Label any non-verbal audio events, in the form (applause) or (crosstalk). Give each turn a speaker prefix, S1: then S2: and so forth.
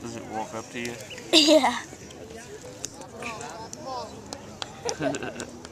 S1: Does it walk up to you? (laughs)
S2: Yeah. (laughs)